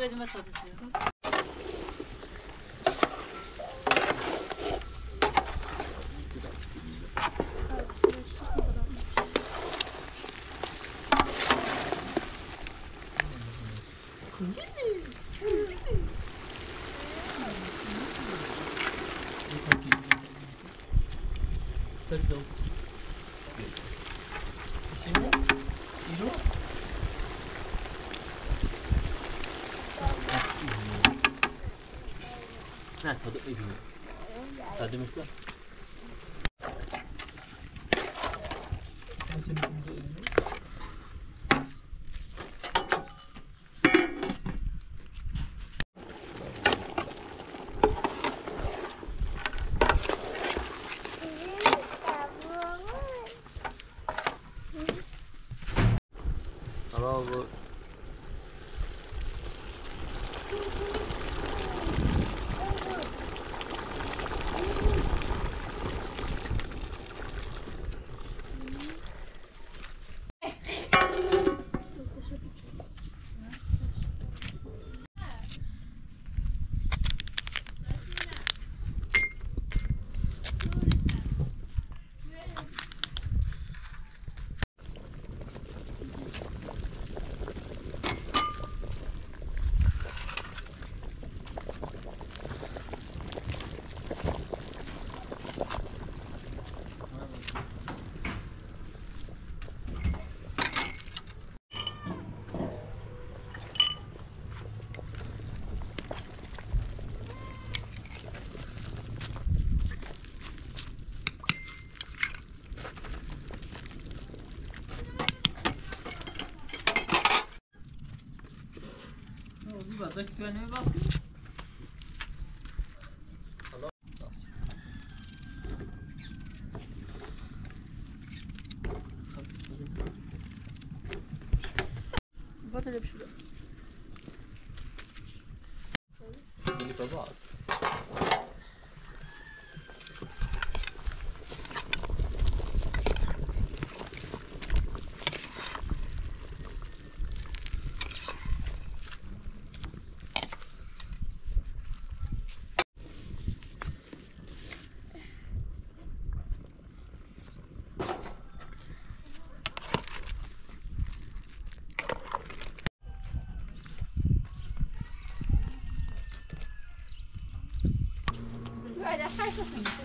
为什么说这些 Bak, bak güvenli bir baskı. Thank you.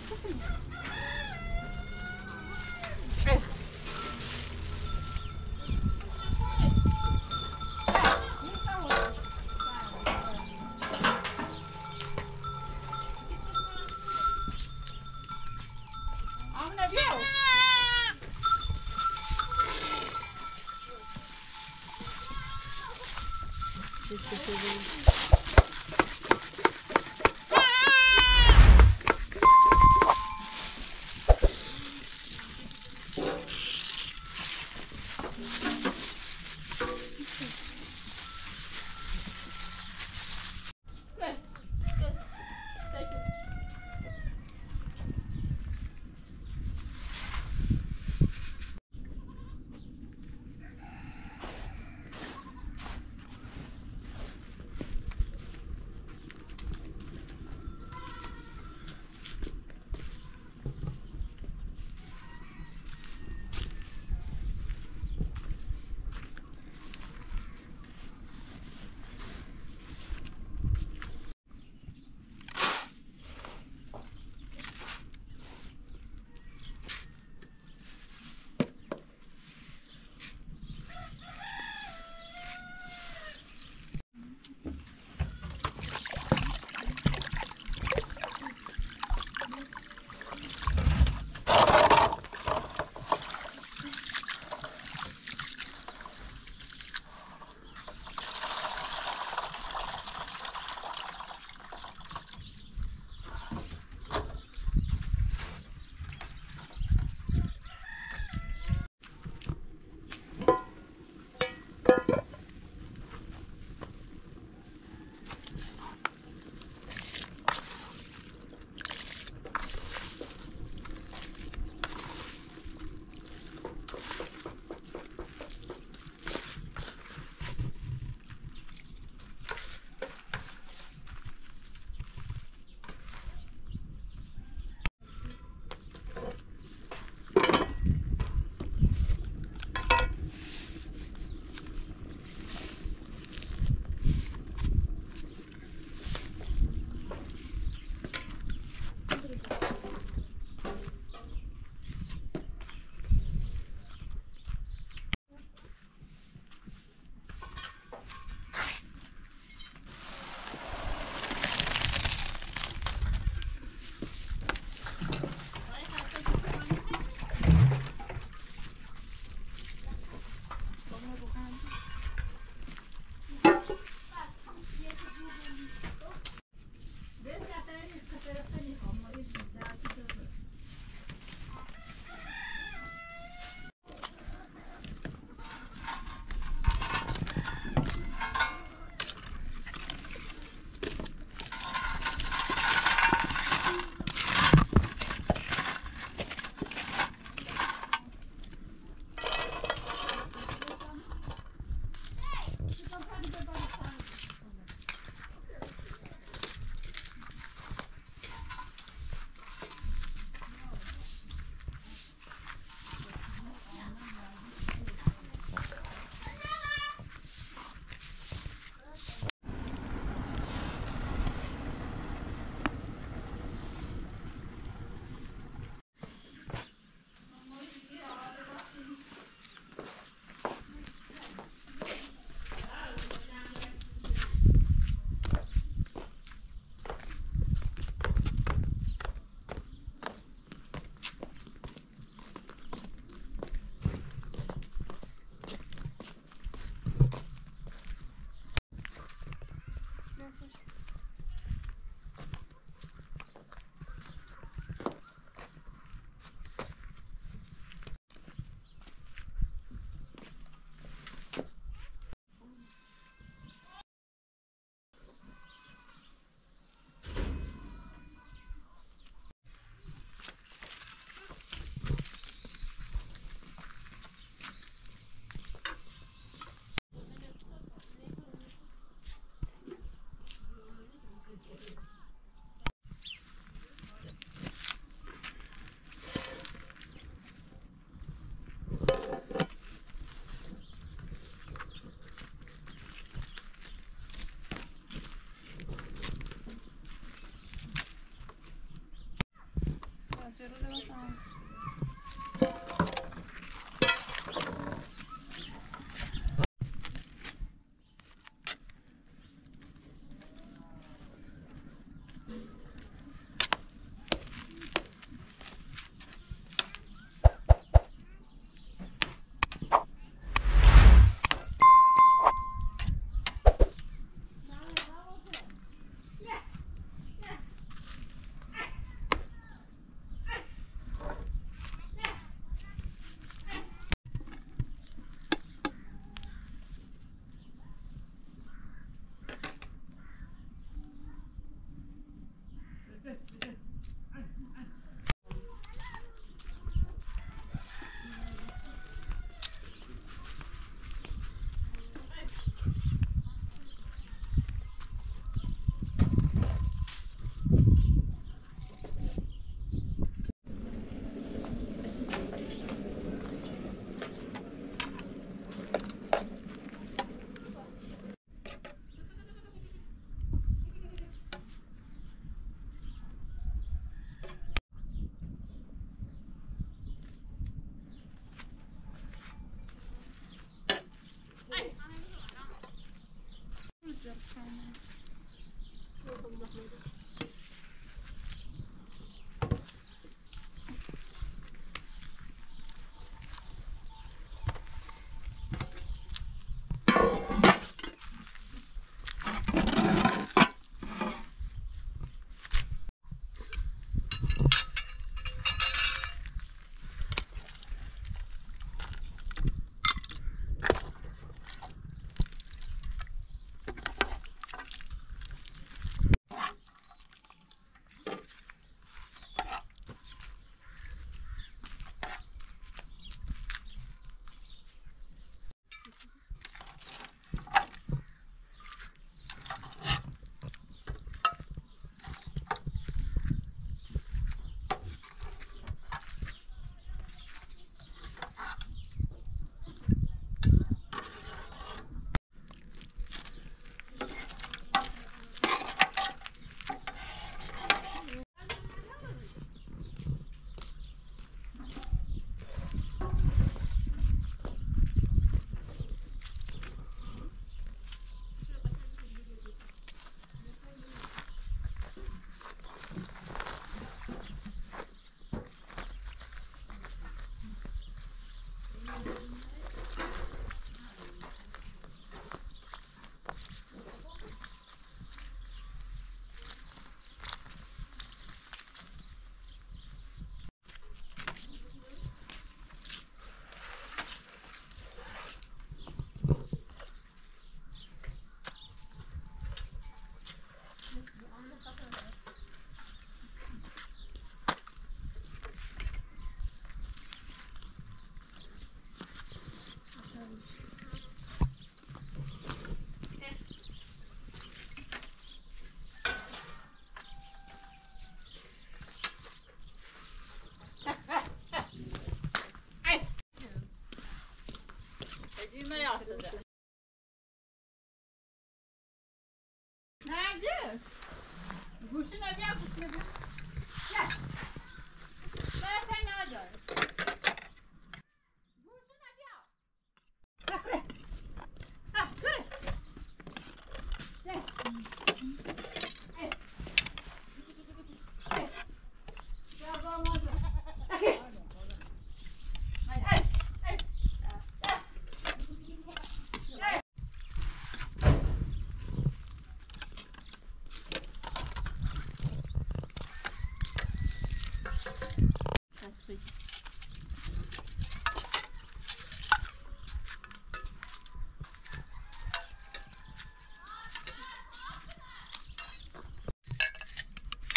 郁闷呀是不是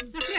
Yeah.